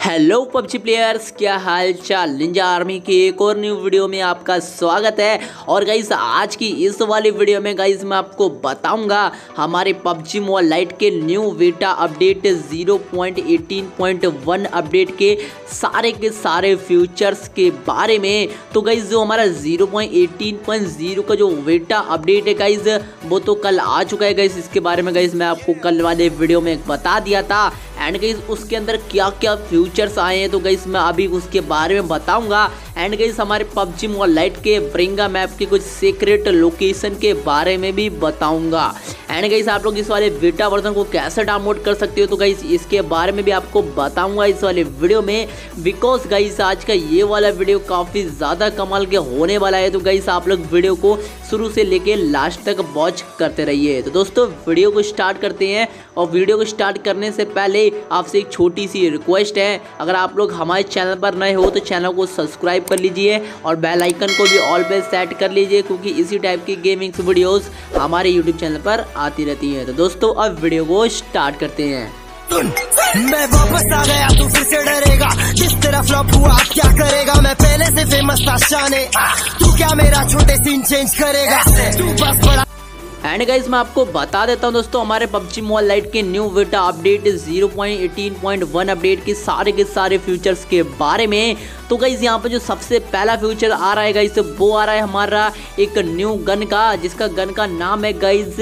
Hello PUBG players, क्या हाल चाल Ninja army की एक और न्यू वीडियो में आपका स्वागत है। और गाइस आज की इस वाली वीडियो में गाइस मैं आपको बताऊँगा हमारे पबजी मोबाइल लाइट के न्यू वीटा अपडेट 0.18.1 अपडेट के सारे के सारे फ्यूचर्स के बारे में। तो गाइस जो हमारा 0.18.0 का जो वीटा अपडेट है गाइस वो तो कल आ चुका है गाइस इसके बारे में गाइस मैं आपको कल वाले वीडियो में बता दिया था। एंड गाइस उसके अंदर क्या क्या फ्यूचर्स आए हैं? तो गाइस मैं अभी उसके बारे में बताऊँगा। एंड गाइस हमारे पबजी मोबाइल लाइट के ब्रिंगा मैप के कुछ सीक्रेट लोकेशन के बारे में भी बताऊँगा। एंड गाइस आप लोग इस वाले बीटा वर्जन को कैसे डाउनलोड कर सकते हो? तो गाइस इसके बारे में भी आपको बताऊँगा इस वाले वीडियो में। बिकॉज़ गाइस आज का ये वाला वीडियो काफ़ी ज़्यादा कमाल के होने वाला है। तो गाइस आप लोग वीडियो को शुरू से लेके लास्ट तक वॉच करते रहिए। तो दोस्तों वीडियो को स्टार्ट करते हैं। और वीडियो को स्टार्ट करने से पहले आपसे एक छोटी सी रिक्वेस्ट है। अगर आप लोग हमारे चैनल पर नए हो तो चैनल को सब्सक्राइब कर लीजिए और बेल आइकन को भी ऑल पे सेट कर लीजिए क्योंकि इसी टाइप की गेमिंग वीडियोस हमारे यूट्यूब चैनल पर आती रहती हैं। तो दोस्तों अब वीडियो को स्टार्ट करते हैं। मैं वापस आ गया तू फिर से डरेगा। जिस तरह फ्लॉप हुआ क्या करेगा? मैं पहले से फ़ेमस था शाने। तू क्या मेरा छोटे सीन चेंज करेगा? तू बस बड़ा एंड गाइज़ मैं आपको बता देता हूँ दोस्तों, हमारे पबजी मोबाइल लाइट के न्यू वेटा अपडेट 0.18.1 अपडेट के सारे के सारे फ्यूचर्स के बारे में। तो गाइज़ यहाँ पर जो सबसे पहला फ्यूचर आ रहा है गाइज़ वो आ रहा है हमारा एक न्यू गन का, जिसका गन का नाम है guys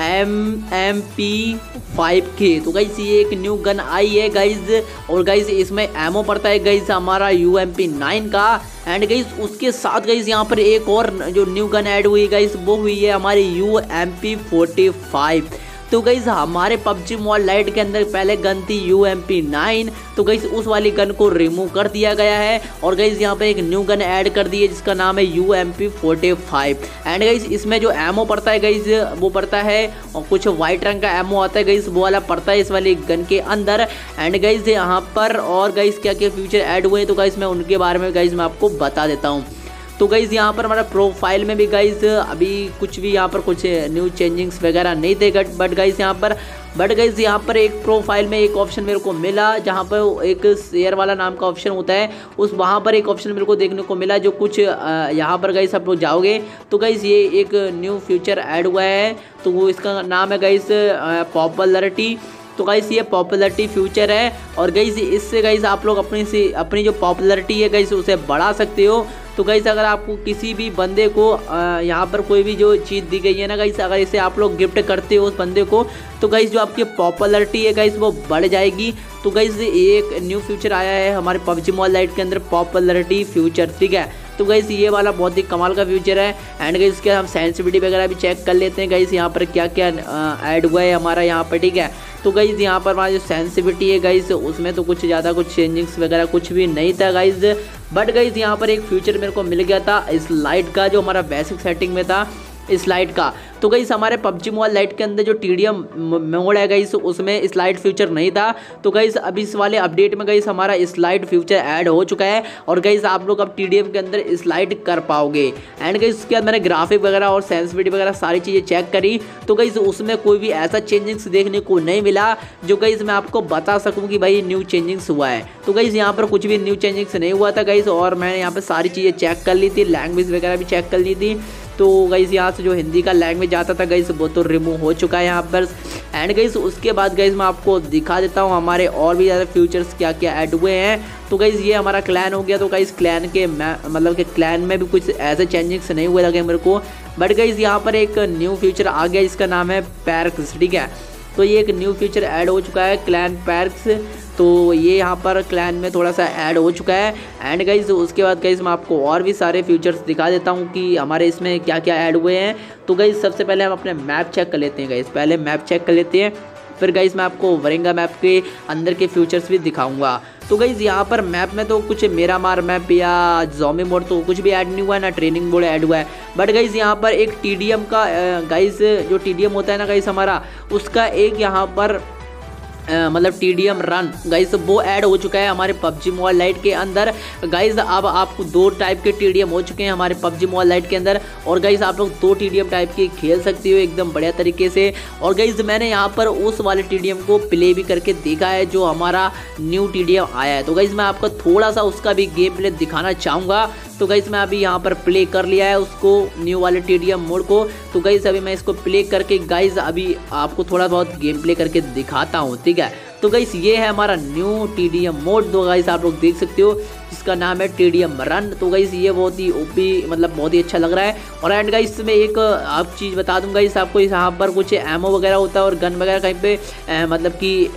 M M P five के तो गाइज़ ये एक न्यू गन आई है गाइज़ और गाइज़ इसमें एमओ पड़ता है गाइज़ हमारा यू एम पी नाइन का. एंड गाइज़ उसके साथ गाइज़ यहाँ पर एक और जो न्यू गन ऐड हुई गाइज़ वो हुई है हमारी U M P forty five तो गईज हमारे पबजी मोबाइल लाइट के अंदर पहले गन थी यू एम पी नाइन तो गई उस वाली गन को रिमूव कर दिया गया है। और गई यहाँ पे एक न्यू गन ऐड कर दी है, जिसका नाम है U M P forty five and guys इसमें जो एमओ पड़ता है गईज वो पड़ता है, और कुछ व्हाइट रंग का एमओ आता है गई वो वाला पड़ता है इस वाली गन के अंदर। एंड गईज यहाँ पर और गई क्या क्या फ्यूचर ऐड हुए तो गईज मैं उनके बारे में गई मैं आपको बता देता हूँ। तो गाइज़ यहाँ पर हमारा प्रोफ़ाइल में भी गाइज़ अभी कुछ भी यहाँ पर कुछ न्यू चेंजिंग्स वगैरह नहीं थे बट गाइज़ यहाँ पर बट गाइज़ यहाँ पर एक प्रोफ़ाइल में एक ऑप्शन मेरे को मिला, जहाँ पर एक शेयर वाला नाम का ऑप्शन होता है, उस वहाँ पर एक ऑप्शन मेरे को देखने को मिला, जो कुछ यहाँ पर गाइज़ आप लोग जाओगे तो गाइज़ ये एक न्यू फ्यूचर ऐड हुआ है तो वो इसका नाम है गाइज़ पॉपुलरिटी तो गाइस ये पॉपुलरिटी फ्यूचर है, और गाइस इससे गाइस आप लोग अपनी सी, अपनी जो पॉपुलरिटी है गाइस उसे बढ़ा सकते हो तो गाइस अगर आपको किसी भी बंदे को यहाँ पर कोई भी जो चीज़ दी गई है ना गाइस अगर इसे आप लोग गिफ्ट करते हो उस बंदे को तो गई जो आपकी पॉपुलरिटी है गाइस वो बढ़ जाएगी। तो गाइस एक न्यू फ्यूचर आया है हमारे पबजी मोबाइल लाइट के अंदर पॉपुलरिटी फ्यूचर ठीक है? तो गई ये वाला बहुत ही कमाल का फ्यूचर है। एंड गई इसके हम सेंसिटिविटी वगैरह भी चेक कर लेते हैं। गई यहाँ पर क्या क्या ऐड हुआ है हमारा यहाँ पर, ठीक है? तो गई यहाँ पर हमारा जो सेंसिविटी है गाइज़ उसमें तो कुछ ज़्यादा कुछ चेंजिंग्स वगैरह कुछ भी नहीं था गाइज़ बट गई यहाँ पर एक फ्यूचर मेरे को मिल गया था, इस लाइट का, जो हमारा बेसिक सेटिंग में था। इस लाइट का। तो गई हमारे पबजी मोबाइल लाइट के अंदर जो टी डी एम मोड है गई उसमें स्लाइड फ्यूचर नहीं था। तो गई अभी इस वाले अपडेट में गई हमारा स्लाइड फ्यूचर ऐड हो चुका है और गई आप लोग अब टी डी एम के अंदर स्लाइड कर पाओगे। एंड गई उसके बाद मैंने ग्राफिक वगैरह और सेंसिटिविटी वगैरह सारी चीज़ें चेक करी। तो गई उसमें कोई भी ऐसा चेंजिंग्स देखने को नहीं मिला, जो गई मैं आपको बता सकूँ कि भाई न्यू चेंजिंग्स हुआ है। तो गई यहाँ पर कुछ भी न्यू चेंजिंग्स नहीं हुआ था गई और मैंने यहाँ पर सारी चीज़ें चेक कर ली थी, लैंग्वेज वगैरह भी चेक कर ली थी। तो गई यहाँ से जो हिंदी का लैंग्वेज आता था गई वो तो रिमूव हो चुका है यहाँ पर। एंड गई उसके बाद गई मैं आपको दिखा देता हूँ हमारे और भी ज़्यादा फ्यूचर्स क्या क्या ऐड हुए हैं। तो गई ये हमारा क्लैन हो गया। तो गई क्लैन के मतलब कि क्लैन में भी कुछ ऐसे चेंजिंग्स नहीं हुए लगे मेरे को। बट गई यहाँ पर एक न्यू फ्यूचर आ गया। इसका नाम है पैरक्स ठीक है तो ये एक न्यू फीचर ऐड हो चुका है क्लैन पैक्स तो ये यहाँ पर क्लैन में थोड़ा सा ऐड हो चुका है। एंड गाइज़ उसके बाद गाइज़ मैं आपको और भी सारे फीचर्स दिखा देता हूँ कि हमारे इसमें क्या क्या ऐड हुए हैं। तो गाइज़ सबसे पहले हम अपने मैप चेक कर लेते हैं गाइज़ पहले मैप चेक कर लेते हैं। फिर गाइज़ मैं आपको वरिंगा मैप के अंदर के फ्यूचर्स भी दिखाऊँगा। तो गाइज़ यहाँ पर मैप में तो कुछ मेरा मार मैप या जोमी मोड तो कुछ भी ऐड नहीं हुआ है ना ट्रेनिंग मोड ऐड हुआ है। बट गाइज़ यहाँ पर एक टी का गाइज़ जो टी होता है ना गाइज़ हमारा, उसका एक यहाँ पर मतलब T D M run guys वो ऐड हो चुका है हमारे पबजी मोबाइल लाइट के अंदर। गाइज़ अब आपको दो टाइप के टी डी एम हो चुके हैं हमारे पबजी मोबाइल लाइट के अंदर। और गाइज़ आप लोग दो टी डी एम टाइप के खेल सकते हो एकदम बढ़िया तरीके से। और गाइस मैंने यहाँ पर उस वाले टी डी एम को प्ले भी करके देखा है, जो हमारा न्यू टी डी एम आया है। तो गाइज़ मैं आपको थोड़ा सा उसका भी गेम प्ले दिखाना चाहूँगा। तो गई मैं अभी यहाँ पर प्ले कर लिया है उसको न्यू वाले टीडीएम मोड को। तो गई अभी मैं इसको प्ले करके गाइज़ अभी आपको थोड़ा बहुत गेम प्ले करके दिखाता हूँ, ठीक है? तो गाइस ये है हमारा new T D M mode तो गाइस आप लोग देख सकते हो जिसका नाम है टी डी एम रन तो गाइस ये बहुत ही ओपी मतलब बहुत ही अच्छा लग रहा है। और एंड गाइस में एक आप चीज़ बता दूँगा इस आपको यहाँ पर कुछ एमओ वगैरह होता है और गन वगैरह कहीं पे ए, मतलब कि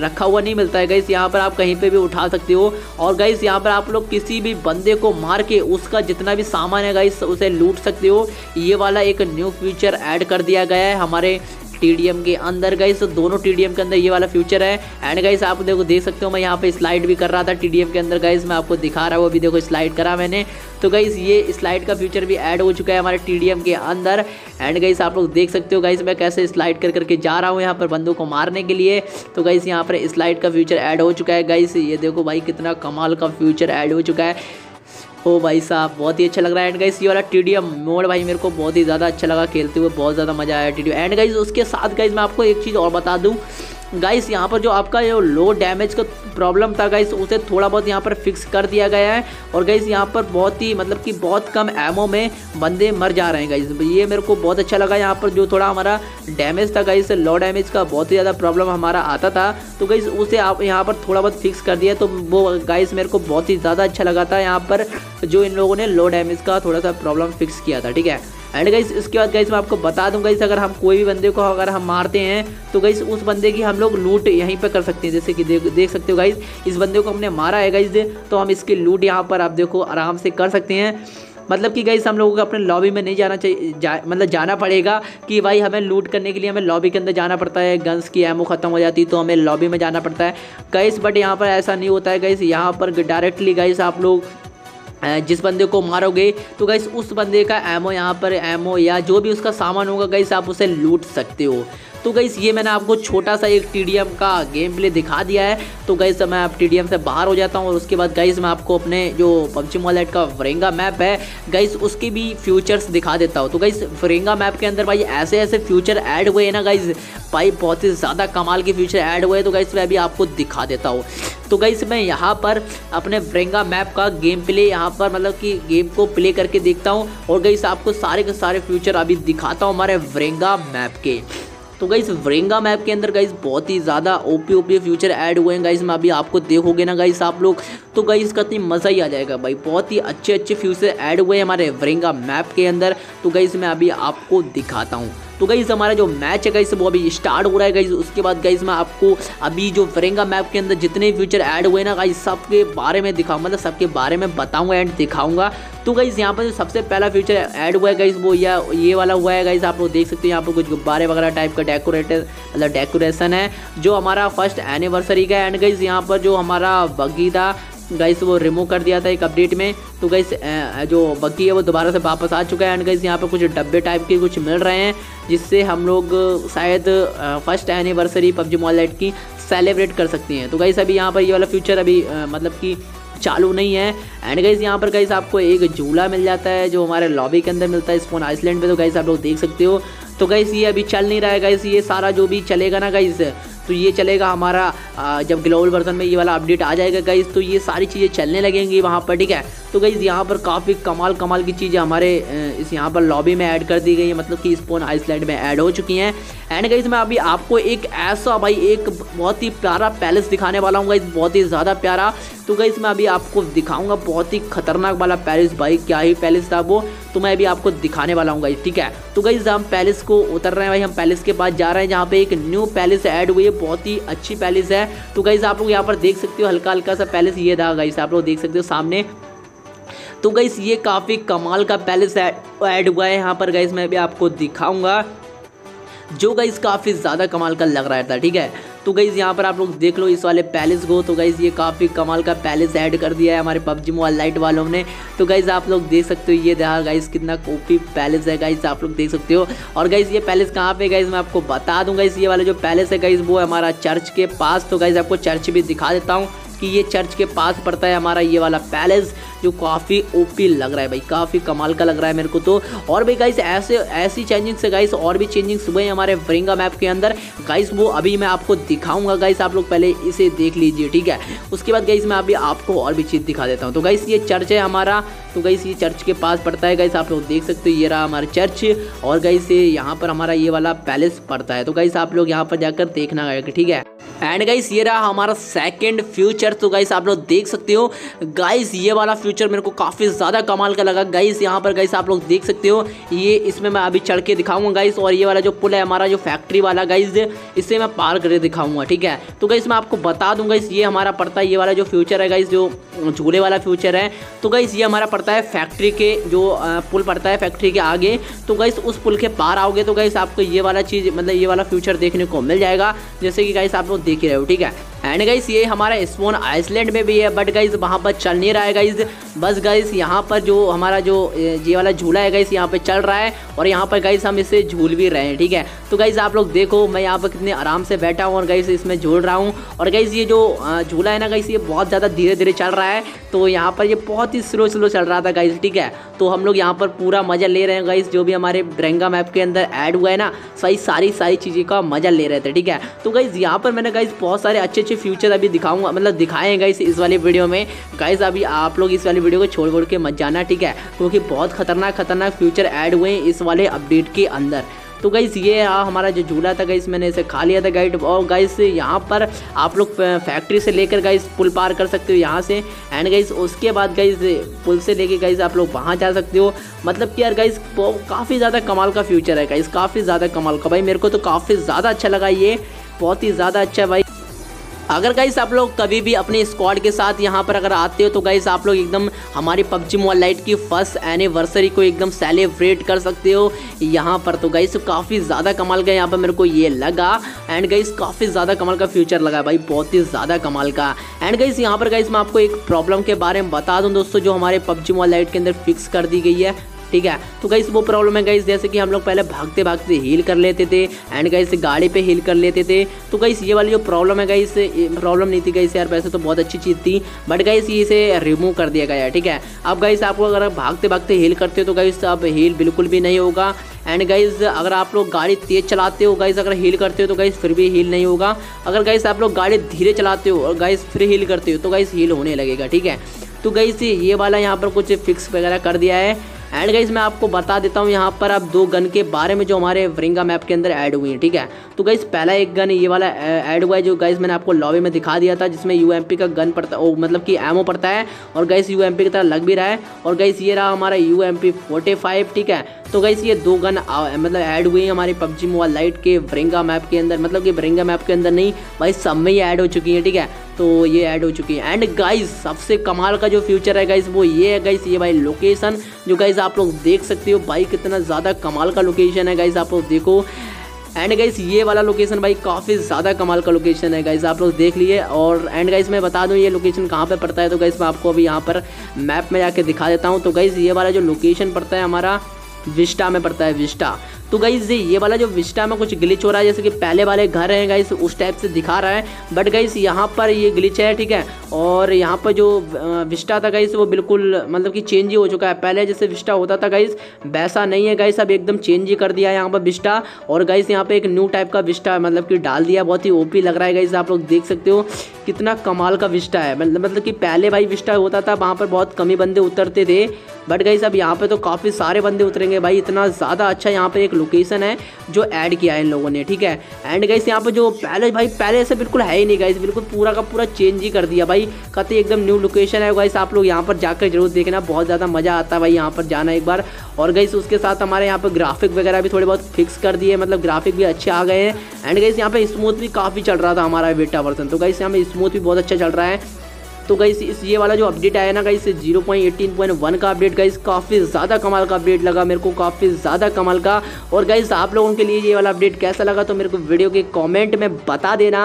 रखा हुआ नहीं मिलता है गाइस यहाँ पर आप कहीं पे भी उठा सकते हो। और गाइस यहाँ पर आप लोग किसी भी बंदे को मार के उसका जितना भी सामान है गाइस उसे लूट सकते हो। ये वाला एक न्यू फीचर ऐड कर दिया गया है हमारे TDM के अंदर गई तो दोनों TDM के अंदर ये वाला फ्यूचर है। एंड गाइस आप देखो, देख सकते हो, मैं यहाँ पे स्लाइड भी कर रहा था TDM के अंदर गाइस मैं आपको दिखा रहा हूँ अभी देखो स्लाइड करा मैंने। तो गाइस ये स्लाइड का फ्यूचर भी ऐड हो चुका है हमारे TDM के अंदर। एंड गाइस आप लोग देख सकते हो गाइस मैं कैसे स्लाइड कर करके जा रहा हूँ यहाँ पर बंदों को मारने के लिए। तो गाइस यहाँ पर स्लाइड का फ्यूचर ऐड हो चुका है गाइस ये देखो भाई, कितना कमाल का फ्यूचर ऐड हो चुका है। ओ भाई साहब, बहुत ही अच्छा लग रहा है। एंड गाइस ये वाला टीडीएम मोड भाई मेरे को बहुत ही ज़्यादा अच्छा लगा। खेलते हुए बहुत ज़्यादा मज़ा आया टी एंड गाइज़ उसके साथ गाइज़ मैं आपको एक चीज़ और बता दूँ। गाइस यहाँ पर जो आपका जो लो डैमेज का प्रॉब्लम था गाइस उसे थोड़ा बहुत यहाँ पर फिक्स कर दिया गया है। और गाइस यहाँ पर बहुत ही मतलब कि बहुत कम एमओ में बंदे मर जा रहे हैं गाइस ये मेरे को बहुत अच्छा लगा यहाँ पर जो थोड़ा हमारा डैमेज था गाइस लो डैमेज का बहुत ही ज़्यादा प्रॉब्लम हमारा आता था। तो गाइस उसे आप यहाँ पर थोड़ा बहुत फिक्स कर दिया तो वो गाइस मेरे को बहुत ही ज़्यादा अच्छा लगा था। यहाँ पर जो इन लोगों ने लो डैमेज का थोड़ा सा प्रॉब्लम फिक्स किया था, ठीक है? एंड गाइस इसके बाद गाइस मैं आपको बता दूँगा इस अगर हम कोई भी बंदे को अगर हम मारते हैं तो गाइस उस बंदे की हम लोग लूट यहीं पर कर सकते हैं। जैसे कि देख देख सकते हो गाइस इस बंदे को हमने मारा है गाइस तो हम इसकी लूट यहाँ पर आप देखो आराम से कर सकते हैं। मतलब कि गाइस हम लोगों को अपने लॉबी में नहीं जाना चाहिए जा, मतलब जाना पड़ेगा कि भाई हमें लूट करने के लिए हमें लॉबी के अंदर जाना पड़ता है गन्स की एमओ ख़त्म हो जाती है तो हमें लॉबी में जाना पड़ता है। गाइस बट यहाँ पर ऐसा नहीं होता है गाइस यहाँ पर डायरेक्टली गाइस आप लोग जिस बंदे को मारोगे तो गैस उस बंदे का एमओ यहाँ पर एमओ या जो भी उसका सामान होगा गैस आप उसे लूट सकते हो। तो गई ये मैंने आपको छोटा सा एक टीडीएम का गेम प्ले दिखा दिया है। तो गई मैं अब टी से बाहर हो जाता हूँ और उसके बाद गाइस मैं आपको अपने जो पबजी मोबाइल का वरेंगा मैप है गई उसके भी फ्यूचर्स दिखा देता हूँ। तो गई वरेंगा मैप के अंदर भाई ऐसे ऐसे फ्यूचर ऐड हुए हैं ना गाइस भाई बहुत ही ज़्यादा कमाल के फ्यूचर ऐड हुए तो गाइस मैं अभी आपको दिखा देता हूँ। तो गाइस मैं यहाँ पर अपने वरेंगा मैप का गेम प्ले यहाँ पर मतलब कि गेम को प्ले करके देखता हूँ और गाइस आपको सारे के सारे फ्यूचर अभी दिखाता हूँ हमारे वरेंगा मैप के। तो गाइस वरेंगा मैप के अंदर गाइस बहुत ही ज़्यादा ओपी ओपी फ्यूचर ऐड हुए हैं गाइस मैं अभी आपको देखोगे ना गाइस आप लोग तो गाइस का इतनी मज़ा ही आ जाएगा भाई। बहुत ही अच्छे अच्छे फ्यूचर ऐड हुए हैं हमारे वरेंगा मैप के अंदर। तो गाइस मैं अभी आपको दिखाता हूँ। तो गई हमारा जो मैच है गाइस वो अभी स्टार्ट हो रहा है गाइस उसके बाद गाइस मैं आपको अभी जो वरेंगा मैप के अंदर जितने फ्यूचर ऐड हुए ना गाइस सबके बारे में दिखाऊँ मतलब सबके बारे में बताऊँगा एंड दिखाऊँगा। तो गाइस यहाँ पर जो सबसे पहला फ्यूचर ऐड हुआ है गाइज़ वो या, ये वाला हुआ है गाइस आप लोग देख सकते हैं यहाँ पर कुछ गुब्बारे वगैरह टाइप का डेकोरेटर मतलब डेकोरेशन है, जो हमारा फ़र्स्ट एनिवर्सरी का एंड गाइस यहाँ पर जो हमारा बगी था गाइस वो रिमूव कर दिया था एक अपडेट में। तो गाइस जो बग्गी है, वो दोबारा से वापस आ चुका है। एंड गाइस यहाँ पे कुछ डब्बे टाइप के कुछ मिल रहे हैं, जिससे हम लोग शायद फ़र्स्ट एनिवर्सरी पबजी मोबाइल की सेलिब्रेट कर सकते हैं। तो गाइस अभी यहाँ पर ये वाला फ्यूचर अभी मतलब कि चालू नहीं है। एंड गाइज़ यहाँ पर गाइज़ आपको एक झूला मिल जाता है जो हमारे लॉबी के अंदर मिलता है स्पोन आइसलैंड में तो गाइज़ आप लोग देख सकते हो। तो गाइस ये अभी चल नहीं रहा है गाइस ये सारा जो भी चलेगा ना गाइस तो ये चलेगा हमारा जब ग्लोबल वर्जन में ये वाला अपडेट आ जाएगा गाइज़ तो ये सारी चीज़ें चलने लगेंगी वहाँ पर, ठीक है? तो गाइज़ यहाँ पर काफ़ी कमाल कमाल की चीज़ें हमारे इस यहाँ पर लॉबी में ऐड कर दी गई है मतलब कि स्पोन आइसलैंड में ऐड हो चुकी हैं। एंड गाइज़ मैं अभी आपको एक ऐसा भाई, एक बहुत ही प्यारा पैलेस दिखाने वाला हूँ गाइज़ बहुत ही ज़्यादा प्यारा। तो गाइज़ मैं अभी आपको दिखाऊँगा बहुत ही खतरनाक वाला पैलेस भाई, क्या ही पैलेस था वो। तो मैं अभी आपको दिखाने वाला हूँ गाइज़ ठीक है? तो गाइज़ हम पैलेस को उतर रहे हैं भाई, हम पैलेस के पास जा रहे हैं, जहाँ पे एक न्यू पैलेस ऐड हुई है, बहुत ही अच्छी पैलेस है। तो गाइज़ आप लोग यहाँ पर देख सकते हो हल्का हल्का सा पैलेस ये था गाइज़ आप लोग देख सकते हो सामने। तो गाइस ये काफ़ी कमाल का पैलेस ऐड हुआ है यहाँ पर गाइस मैं भी आपको दिखाऊँगा। जो गाइस काफ़ी ज़्यादा कमाल का लग रहा था, ठीक है? तो गाइज़ यहाँ पर आप लोग देख लो, इस वाले पैलेस को। तो गाइज़ ये काफ़ी कमाल का पैलेस ऐड कर दिया है हमारे पबजी मोबाइल लाइट वालों ने। तो गाइज़ आप लोग देख सकते हो, ये देखा गाइज़ कितना कॉपी पैलेस है गाइज़ आप लोग देख सकते हो। और गाइज़ ये पैलेस कहाँ पे गाइज़ मैं आपको बता दूँगा इस ये वाला जो पैलेस है गाइज़ वो हमारा चर्च के पास। तो गाइज़ आपको चर्च भी दिखा देता हूँ कि ये चर्च के पास पड़ता है हमारा ये वाला पैलेस जो काफ़ी ओपी लग रहा है भाई, काफ़ी कमाल का लग रहा है मेरे को तो। और भाई गाइस ऐसे, ऐसी चेंजिंग से गाइस और भी चेंजिंग्स हुए हैं हमारे वरिंगा मैप के अंदर। गाइस वो अभी मैं आपको दिखाऊँगा गाइस आप लोग पहले इसे देख लीजिए, ठीक है? उसके बाद गाइस मैं अभी आपको और भी चीज़ दिखा देता हूँ। तो गाइस ये चर्च है हमारा। तो गाइस ये चर्च के पास पड़ता है गाइस आप लोग देख सकते हो, ये रहा हमारा चर्च। और गाइस यहाँ पर हमारा ये वाला पैलेस पड़ता है। तो गाइस आप लोग यहाँ पर जाकर देखना, ठीक है? एंड गाइस ये रहा हमारा सेकंड फ्यूचर तो गाइस आप लोग देख सकते हो। गाइस ये वाला फ्यूचर मेरे को काफ़ी ज़्यादा कमाल का लगा। गाइस यहाँ पर गाइस आप लोग देख सकते हो। ये इसमें मैं अभी चढ़ के दिखाऊँगा गाइस और ये वाला जो पुल है हमारा, जो फैक्ट्री वाला गाइस इसे मैं पार करके दिखाऊँगा, ठीक है? तो गाइस मैं आपको बता दूँगा इस ये हमारा पड़ता है, ये वाला जो फ्यूचर है गाइस जो झूले वाला फ्यूचर है। तो गाइस ये हमारा पड़ता है फैक्ट्री के जो पुल पड़ता है फैक्ट्री के आगे। तो गाइस उस पुल के पार आओगे तो गाइस आपको ये वाला चीज़ मतलब ये वाला फ्यूचर देखने को मिल जाएगा। जैसे कि गाइस आप लोग देख रहे हो ठीक है? एंड गाइस ये हमारा स्पोन आइसलैंड में भी है बट गाइस वहाँ पर चल नहीं रहा है गाइस बस गाइस यहाँ पर जो हमारा जो, ये वाला झूला है गाइस यहाँ पर चल रहा है, और यहाँ पर गाइस हम इसे झूल भी रहे हैं, ठीक है? तो गाइस आप लोग देखो, मैं यहाँ पर कितने आराम से बैठा हूँ, और गाइस इसमें झूल रहा हूँ, और गाइस ये जो झूला है ना गाइस ये बहुत ज़्यादा धीरे धीरे चल रहा है तो यहाँ पर ये बहुत ही स्लो स्लो चल रहा था गाइस ठीक है? तो हम लोग यहाँ पर पूरा मज़ा ले रहे हैं गाइस जो भी हमारे ड्रेंगा मैप के अंदर ऐड हुआ है ना सही सारी सारी चीज़ें का मज़ा ले रहे थे, ठीक है? तो गाइस यहाँ पर मैंने गाइस बहुत सारे अच्छे अच्छे फ्यूचर अभी दिखाऊँगा। मतलब दिखाए हैं गाइस इस वाले वीडियो में। गाइस अभी आप लोग इस वाली वीडियो को छोड़ छोड़ के मत जाना, ठीक है? क्योंकि बहुत खतरनाक खतरनाक फ्यूचर ऐड हुए हैं इस वाले अपडेट के अंदर। तो गाइस ये हमारा जो झूला था गाइस मैंने इसे खा लिया था गाइड और गाइस यहाँ पर आप लोग फैक्ट्री से लेकर गाइस पुल पार कर सकते हो यहाँ से। एंड गाइस उसके बाद गाइस पुल से लेके गाइस आप लोग वहाँ जा सकते हो। मतलब कि यार गाइस काफ़ी ज़्यादा कमाल का फ्यूचर है गाइस काफ़ी ज़्यादा कमाल का। भाई, मेरे को तो काफ़ी ज़्यादा अच्छा लगा ये। बहुत ही ज़्यादा अच्छा है भाई। अगर गाइस आप लोग कभी भी अपने स्क्वाड के साथ यहाँ पर अगर आते हो तो गाइस आप लोग एकदम हमारी पबजी मोबाइल लाइट की फ़र्स्ट एनिवर्सरी को एकदम सेलिब्रेट कर सकते हो यहाँ पर। तो गाइस काफ़ी ज़्यादा कमाल का यहाँ पर मेरे को ये लगा। एंड गाइस काफ़ी ज़्यादा कमाल का फ्यूचर लगा भाई, बहुत ही ज़्यादा कमाल का। एंड गाइस यहाँ पर गाइस मैं आपको एक प्रॉब्लम के बारे में बता दूँ दोस्तों, जो हमारे पबजी मोबाइल लाइट के अंदर फिक्स कर दी गई है। ठीक है। तो गाइस वो प्रॉब्लम है गाइस जैसे कि हम लोग पहले भागते भागते हील कर लेते थे एंड गाइस गाड़ी पे हील कर लेते थे। तो गाइस ये वाली जो प्रॉब्लम है गाइस प्रॉब्लम नहीं थी गाइस यार, वैसे तो बहुत अच्छी चीज़ थी। बट गाइस ये इसे रिमूव कर दिया गया है, ठीक है। अब गाइस आपको अगर भागते भागते हील करते हो तो गाइस अब हील बिल्कुल भी नहीं होगा। एंड गाइज़ अगर आप लोग गाड़ी तेज चलाते हो गाइज़ अगर हील करते हो तो गाइज़ फिर भी हील नहीं होगा। अगर गाइज़ आप लोग गाड़ी धीरे चलाते हो और गाइज़ फिर हील करते हो तो गाइज़ हील होने लगेगा, ठीक है। तो गाइज़ ये वाला यहाँ पर कुछ फिक्स वगैरह कर दिया है। एंड गाइज़ मैं आपको बता देता हूँ, यहाँ पर आप दो गन के बारे में जो हमारे वरिंगा मैप के अंदर ऐड हुई है, ठीक है? तो गाइज़ पहला एक गन ये वाला ऐड हुआ है जो गाइज़ मैंने आपको लॉबी में दिखा दिया था, जिसमें यूएमपी का गन पड़ता है मतलब कि एमओ पड़ता है, और गाइज़ यू की तरह लग भी रहा है। और गाइज़ ये रहा हमारा यू एम ठीक है? तो गाइस ये दो गन मतलब ऐड हुई है हमारी पबजी मोबाइल लाइट के ब्रिंगा मैप के अंदर। मतलब कि ब्रिंगा मैप के अंदर नहीं, भाई सब में ही ऐड हो चुकी है, ठीक है? तो ये ऐड हो चुकी है। एंड गाइस सबसे कमाल का जो फ्यूचर है गाइस वो ये है गाइस ये भाई लोकेशन जो गाइस आप लोग देख सकते हो। भाई कितना ज़्यादा कमाल का लोकेशन है गाइस आप लोग देखो। एंड गाइस ये वाला लोकेशन भाई काफ़ी ज़्यादा कमाल का लोकेशन है गाइस आप लोग देख लिए। और एंड गाइस मैं बता दूँ ये लोकेशन कहाँ पे पड़ता है तो गाइस मैं आपको अभी यहाँ पर मैप में जाके दिखा देता हूँ। तो गाइस ये वाला जो लोकेशन पड़ता है हमारा विस्टा में पड़ता है विस्टा तो गाइज़ ये वाला जो विस्टा में कुछ ग्लिच हो रहा है, जैसे कि पहले वाले घर हैं गाइस उस टाइप से दिखा रहा है। बट गाइस यहाँ पर ये ग्लिच है, ठीक है? और यहाँ पर जो विस्टा था गाइस वो बिल्कुल मतलब कि चेंज ही हो चुका है। पहले जैसे विस्टा होता था गाइस वैसा नहीं है गाइस अब एकदम चेंज ही कर दिया है यहाँ पर विस्टा और गाइस यहाँ पर एक न्यू टाइप का विस्टा मतलब कि डाल दिया, बहुत ही ओपी लग रहा है गाइस आप लोग देख सकते हो। कितना कमाल का विस्टा है। मतलब मतलब कि पहले भाई विस्टा होता था, वहाँ पर बहुत कमी बंदे उतरते थे। बट गाइस अब यहाँ पे तो काफ़ी सारे बंदे उतरेंगे भाई, इतना ज़्यादा अच्छा यहाँ पर एक लोकेशन है जो ऐड किया है इन लोगों ने, ठीक है? एंड गाइस यहाँ पे जो पहले भाई पहले बिल्कुल है ही नहीं गाइस बिल्कुल पूरा का पूरा चेंज ही कर दिया, भाई। कहते एकदम न्यू लोकेशन है गाइस आप लोग यहाँ पर जाकर ज़रूर देखना, बहुत ज़्यादा मज़ा आता है भाई यहाँ पर जाना एक बार। और गाइस उसके साथ हमारे यहाँ पर ग्राफिक वगैरह भी थोड़े बहुत फिक्स कर दिए मतलब ग्राफिक भी अच्छे आ गए हैं। एंड गाइस यहाँ पे स्मूथ भी काफ़ी चल रहा था हमारा बेटा वर्सन तो गाइस यहाँ पे स्मूथ भी बहुत अच्छा चल रहा है। तो गाइस इस ये वाला जो अपडेट आया ना guys zero point eighteen point one का अपडेट गाइस काफ़ी ज़्यादा कमाल का अपडेट लगा मेरे को, काफ़ी ज़्यादा कमाल का। और गाइस आप लोगों के लिए ये वाला अपडेट कैसा लगा तो मेरे को वीडियो के कॉमेंट में बता देना।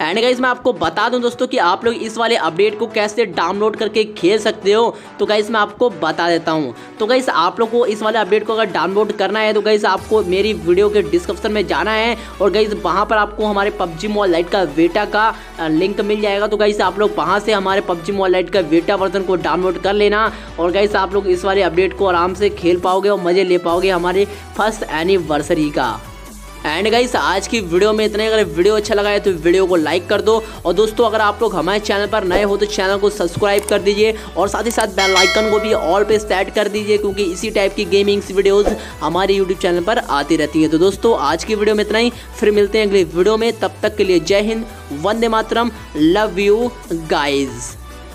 एंड गाइज़ मैं आपको बता दूँ दोस्तों कि आप लोग इस वाले अपडेट को कैसे डाउनलोड करके खेल सकते हो। तो गाइज़ मैं आपको बता देता हूँ। तो गाइज़ आप लोग को इस वाले अपडेट को अगर डाउनलोड करना है तो गाइज़ आपको मेरी वीडियो के डिस्क्रिप्शन में जाना है। और गाइज़ वहाँ पर आपको हमारे पबजी मोबाइल लाइट का वेटा का लिंक मिल जाएगा। तो गाइज़ आप लोग वहाँ से हमारे पबजी मोबाइल लाइट का वेटा वर्जन को डाउनलोड कर लेना। और गाइज़ आप लोग इस वाले अपडेट को आराम से खेल पाओगे और मज़े ले पाओगे हमारे फ़र्स्ट एनिवर्सरी का। एंड गाइस आज की वीडियो में इतने, अगर वीडियो अच्छा लगा है तो वीडियो को लाइक कर दो। और दोस्तों, अगर आप लोग हमारे चैनल पर नए हो तो चैनल को सब्सक्राइब कर दीजिए। और साथ ही साथ बेल आइकन को भी ऑल पे सेट कर दीजिए, क्योंकि इसी टाइप की गेमिंग्स वीडियोस हमारे यूट्यूब चैनल पर आती रहती है। तो दोस्तों, आज की वीडियो में इतना ही। फिर मिलते हैं अगले वीडियो में। तब तक के लिए जय हिंद, वंदे मातरम लव यू गाइज़